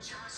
Just